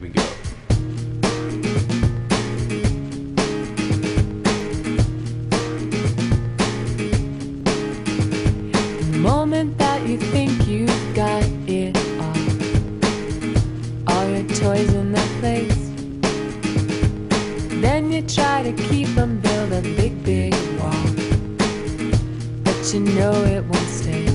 Here we go. The moment that you think you've got it all, all your toys in their place. Then you try to keep them, build a big, big wall. But you know it won't stay.